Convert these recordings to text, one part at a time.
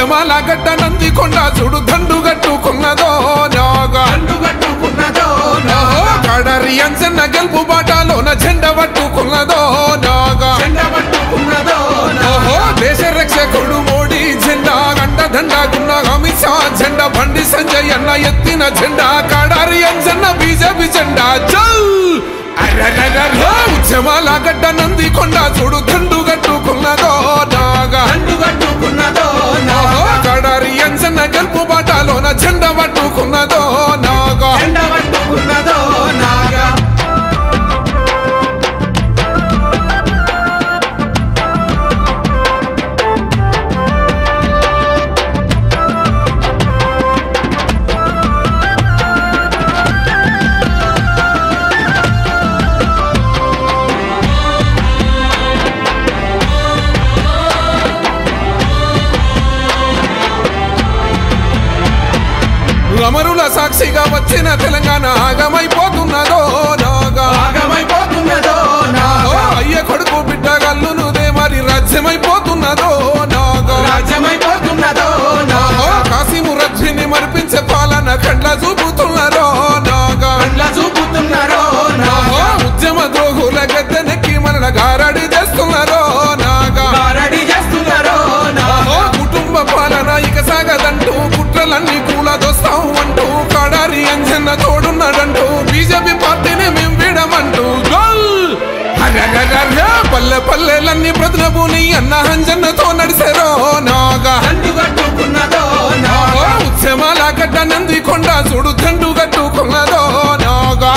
ఉద్యమాల గడ్డ నంది కొండ చూడు దండు గట్టుకున్నదో నాగా. కడరి అంచన్న గెలుపు బాటలోన జెండ పట్టుకున్నదో నాగా. దేశ రక్షకుడు మోడీ జెండా గంట దండాకున్న అమిత్ షా జెండా బండి సంజయ్ అన్న ఎత్తిన జెండా కడారి అంజన్న బీజేపీ జెండా. అరెరెరెరె, ఉద్యమాల గడ్డ నంది కొండ చూడు దండు కట్టుకున్నదో అమరుల సాక్షిగా వచ్చిన తెలంగాణ ఆగమైపోతున్నదో నాగా. నాగా. అయ్య కొడుకు బిడ్డ గల్లునుదే మరి రాజ్యమైపోతున్నదో అన్న హంజన్నతో నడిసారో నాగా. ఉద్యమాల గడ్డ నంది కొండ చూడు దండు కట్టుకున్నదో నాగా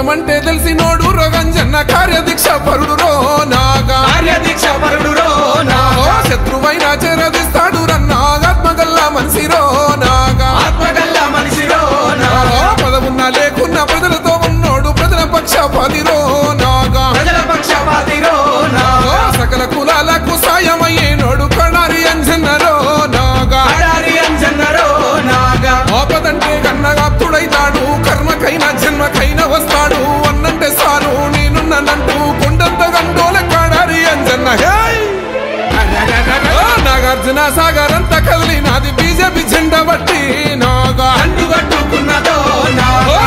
కష్టమంటే తెలిసినోడు రగంజన్న కార్యదీక్ష పరుడు రో నాగా. కార్యదీక్ష పరుడురో ఓ నాగా. శత్రువైన చెరదిస్తాడు రన్న ఆత్మగల్లా మనిషిరో. నాగా నాగార్జున సాగర్ అంతా కదిలి నాది బీజేపీ జెండా బట్టి నాగా. దండు కట్టుకున్నదో ఓ నాగా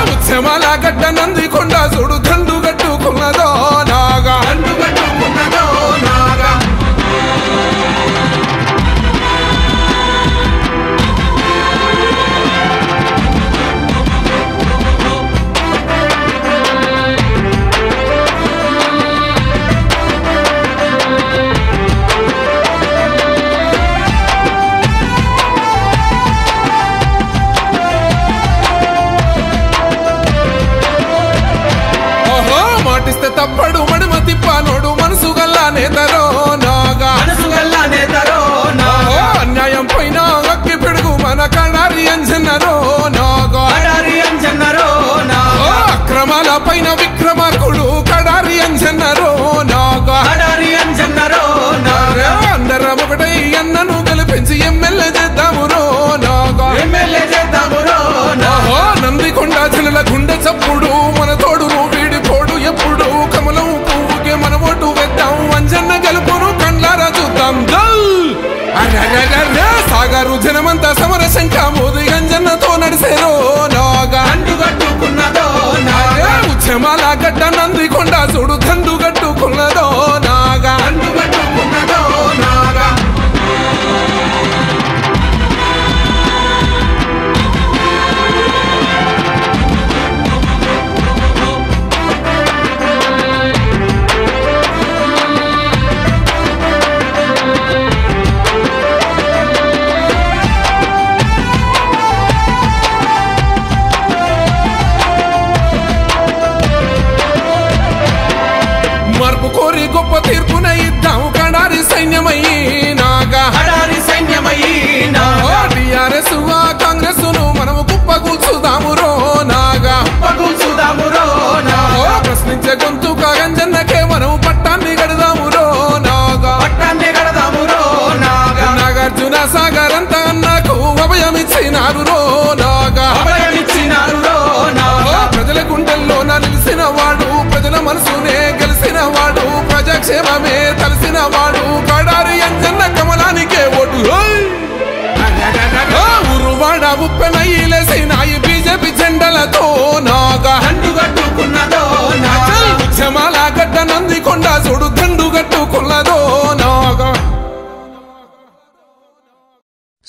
అభయమిచ్చినారు నాగా. అభయమిచ్చినారు ప్రజల గుండెల్లో నిలిసిన వాడు ప్రజల మనసునే గెలిసిన వాడు ప్రజాక్షేమమే తలసిన వాడు కడారి అంజన్న కమలానికే ఓటు. ఉరువాడ ఉప్పెనయ్యిలేసిన ఈ బీజేపీ జెండలతో నాగా.